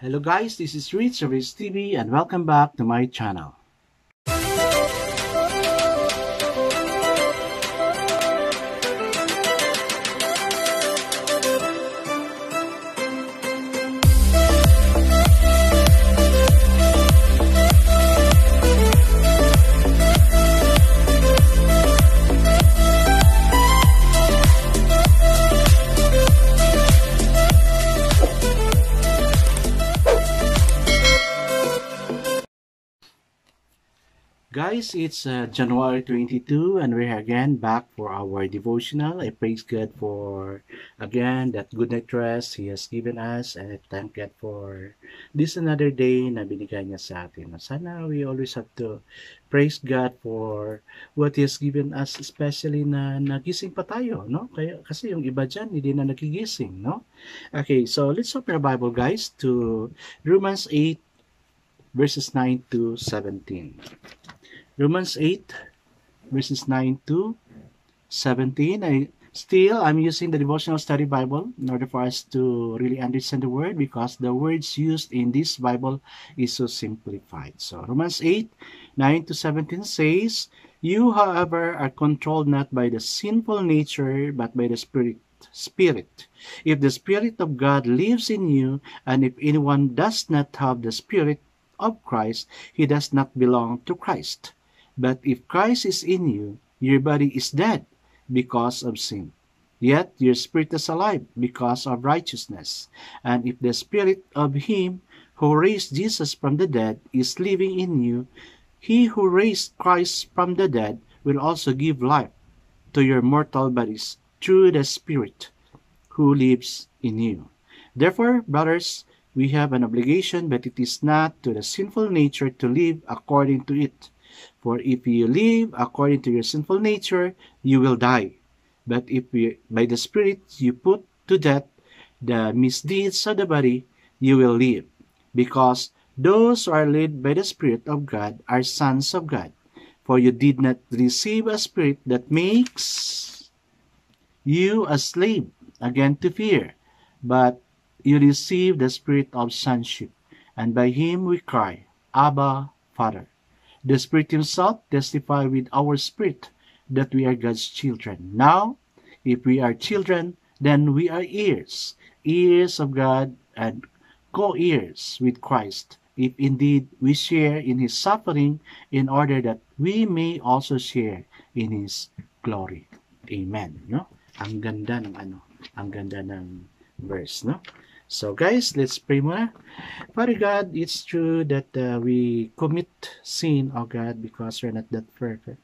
Hello guys, this is Rich Service TV and welcome back to my channel. Guys, it's uh, January 22 and we're again back for our devotional. I praise God for again that good night rest He has given us and I thank God for this another day na binigay niya sa atin. Sana we always have to praise God for what He has given us especially na nagising pa tayo, no? Kaya, kasi yung iba dyan hindi na nagigising, no? Okay, so let's open our Bible guys to Romans 8 verses 9 to 17. Romans 8, verses 9 to 17. I still I'm using the devotional study Bible in order for us to really understand the word because the words used in this Bible is so simplified. So Romans 8, 9 to 17 says, You, however, are controlled not by the sinful nature, but by the Spirit. Spirit. If the Spirit of God lives in you, and if anyone does not have the Spirit of Christ, he does not belong to Christ. But if Christ is in you, your body is dead because of sin. Yet your spirit is alive because of righteousness. And if the spirit of him who raised Jesus from the dead is living in you, he who raised Christ from the dead will also give life to your mortal bodies through the spirit who lives in you. Therefore, brothers, we have an obligation, but it is not to the sinful nature to live according to it. For if you live according to your sinful nature, you will die. But if you, by the Spirit you put to death the misdeeds of the body, you will live. Because those who are led by the Spirit of God are sons of God. For you did not receive a spirit that makes you a slave again to fear, but you received the spirit of sonship, and by him we cry, Abba, Father. The Spirit Himself testify with our spirit that we are God's children. Now, if we are children, then we are heirs, heirs of God and co-heirs with Christ, if indeed we share in His suffering, in order that we may also share in His glory. Amen. No? Ang ganda ng ano, ang ganda ng verse, no? So guys, let's pray muna. Father God, it's true that uh, we commit sin, oh God, because we're not that perfect.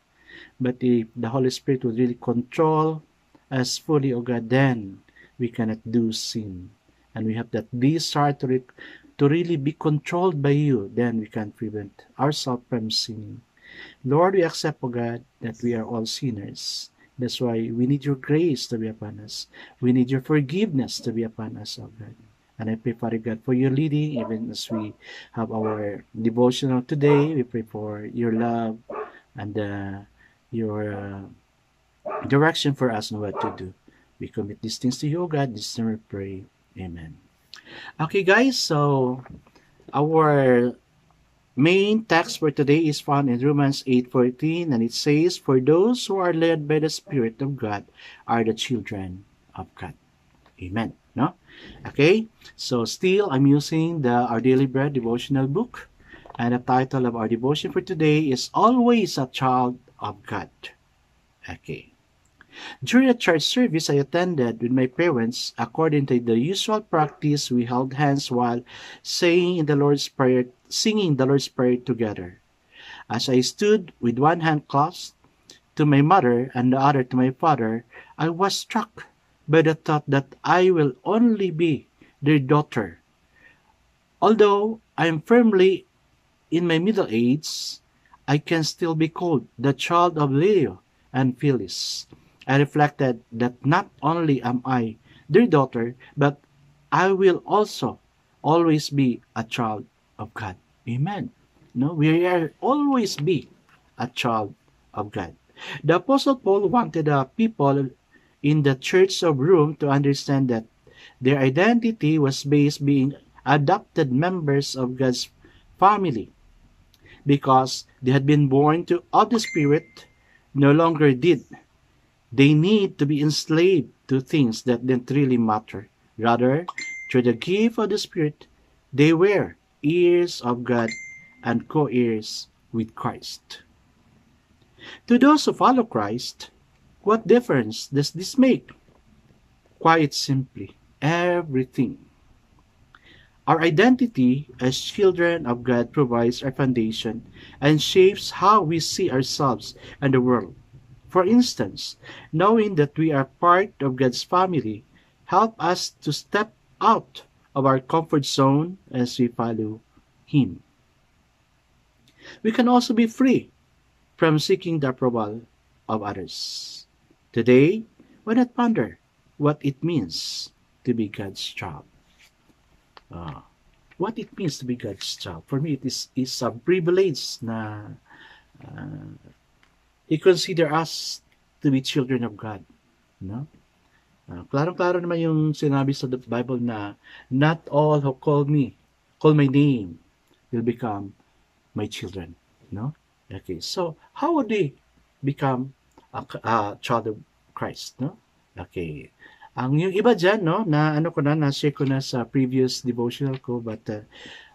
But if the Holy Spirit would really control us fully, oh God, then we cannot do sin. And we have that desire to, re- to really be controlled by you, then we can prevent ourselves from sinning. Lord, we accept, oh God, that we are all sinners. That's why we need your grace to be upon us. We need your forgiveness to be upon us, oh God. And I pray, Father God, for your leading, even as we have our devotional today. We pray for your love and uh, your uh, direction for us on what to do. We commit these things to you, O God. This time we pray. Amen. Okay, guys, so our main text for today is found in Romans 8.14 and it says, For those who are led by the Spirit of God are the children of God. Amen. No? Okay? So still, I'm using the Our Daily Bread devotional book. And the title of our devotion for today is Always a Child of God. Okay. During a church service I attended with my parents, according to the usual practice, we held hands while saying in the Lord's Prayer, singing the Lord's Prayer together. As I stood with one hand clasped to my mother and the other to my father, I was struck by the thought that I will only be their daughter. Although I am firmly in my middle age, I can still be called the child of Leo and Phyllis. I reflected that not only am I their daughter, but I will also always be a child of God. Amen. No, we are always be a child of God. The Apostle Paul wanted the people in the church of Rome to understand that their identity was based being adopted members of God's family because they had been born to of the Spirit, no longer did. They need to be enslaved to things that didn't really matter. Rather, through the gift of the Spirit, they were ears of God and co-heirs with Christ. To those who follow Christ, what difference does this make? Quite simply, everything. Our identity as children of God provides our foundation and shapes how we see ourselves and the world. For instance, knowing that we are part of God's family help us to step out of our comfort zone as we follow Him. We can also be free from seeking the approval of others. Today, why not ponder what it means to be God's child? Uh, what it means to be God's child. For me, it is, is a privilege na uh, He consider us to be children of God. No? Uh, Klaro-klaro naman yung sinabi sa the Bible na not all who call me, call my name, will become my children. No? Okay, so how would they become a child of Christ? No? Okay. Ang yung iba dyan, no, na ano ko na, na-share ko na sa previous devotional ko, but uh,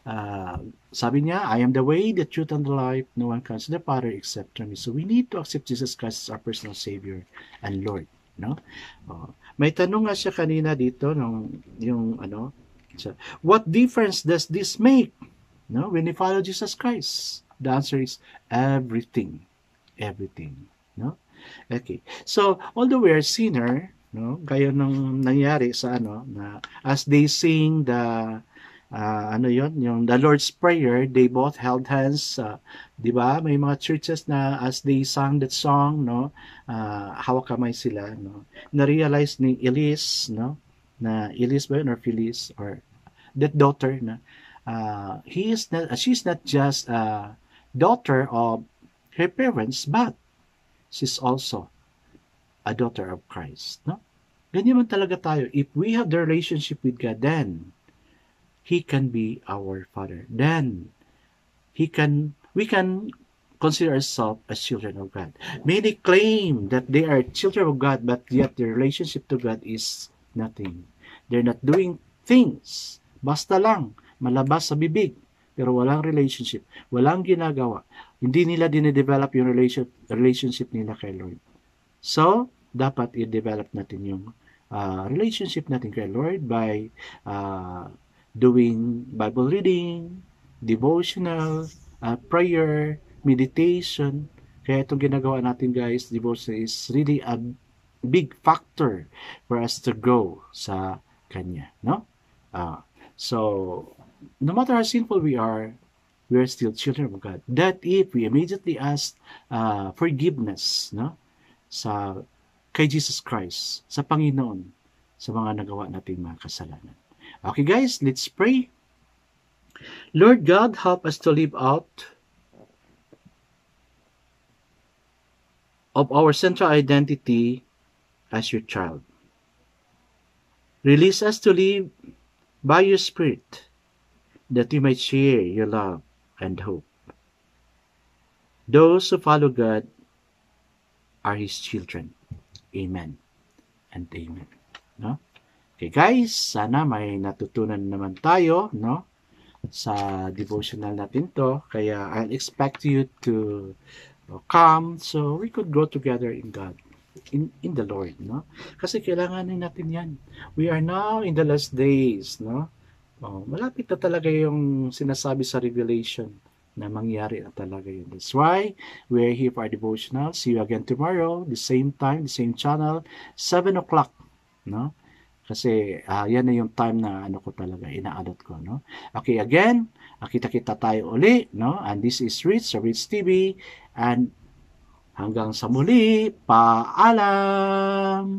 uh, sabi niya, I am the way, the truth, and the life. No one comes to the Father except through me. So we need to accept Jesus Christ as our personal Savior and Lord. No? Oh. May tanong nga siya kanina dito, nung, yung ano, so, what difference does this make? No, when you follow Jesus Christ, the answer is everything, everything. No, okay. So although we are sinner, no, gaya ng nangyari sa ano na as they sing the uh, ano yon yung the Lord's Prayer, they both held hands, uh, 'di ba? May mga churches na as they sang that song, no, uh, hawak kamay sila, no. Na-realize ni Elise, no, na Elise ba yun, or Phyllis or that daughter na uh, he is not, she's not just a daughter of her parents, but she's also a daughter of Christ. No? Ganyan man talaga tayo. If we have the relationship with God, then He can be our Father. Then He can, we can consider ourselves as children of God. Many claim that they are children of God, but yet their relationship to God is nothing. They're not doing things. Basta lang malabas sa bibig, pero walang relationship, walang ginagawa. Hindi nila dinedevelop yung relation, relationship nila kay Lord. So, dapat i-develop natin yung uh, relationship natin kay Lord by uh, doing Bible reading, devotional, uh, prayer, meditation. Kaya itong ginagawa natin guys, devotion is really a big factor for us to go sa Kanya. No? Uh, so, no matter how sinful we are, we are still children of God. That if we immediately ask uh, forgiveness no, sa kay Jesus Christ, sa Panginoon, sa mga nagawa nating mga kasalanan. Okay guys, let's pray. Lord God, help us to live out of our central identity as your child. Release us to live by your Spirit that we might share your love and hope. Those who follow God are His children. Amen and amen. No? Okay guys, sana may natutunan naman tayo no sa devotional natin to. Kaya I'll expect you to come so we could grow together in God in in the Lord, no? Kasi kailangan natin 'yan. We are now in the last days, no? Oh, malapit na talaga yung sinasabi sa Revelation na mangyari na talaga yun. That's why we're here for our devotional. See you again tomorrow, the same time, the same channel, 7 o'clock. No? Kasi uh, yan na yung time na ano ko talaga, inaalot ko. No? Okay, again, kita-kita tayo uli. No? And this is Rich sa Rich TV. And hanggang sa muli, paalam!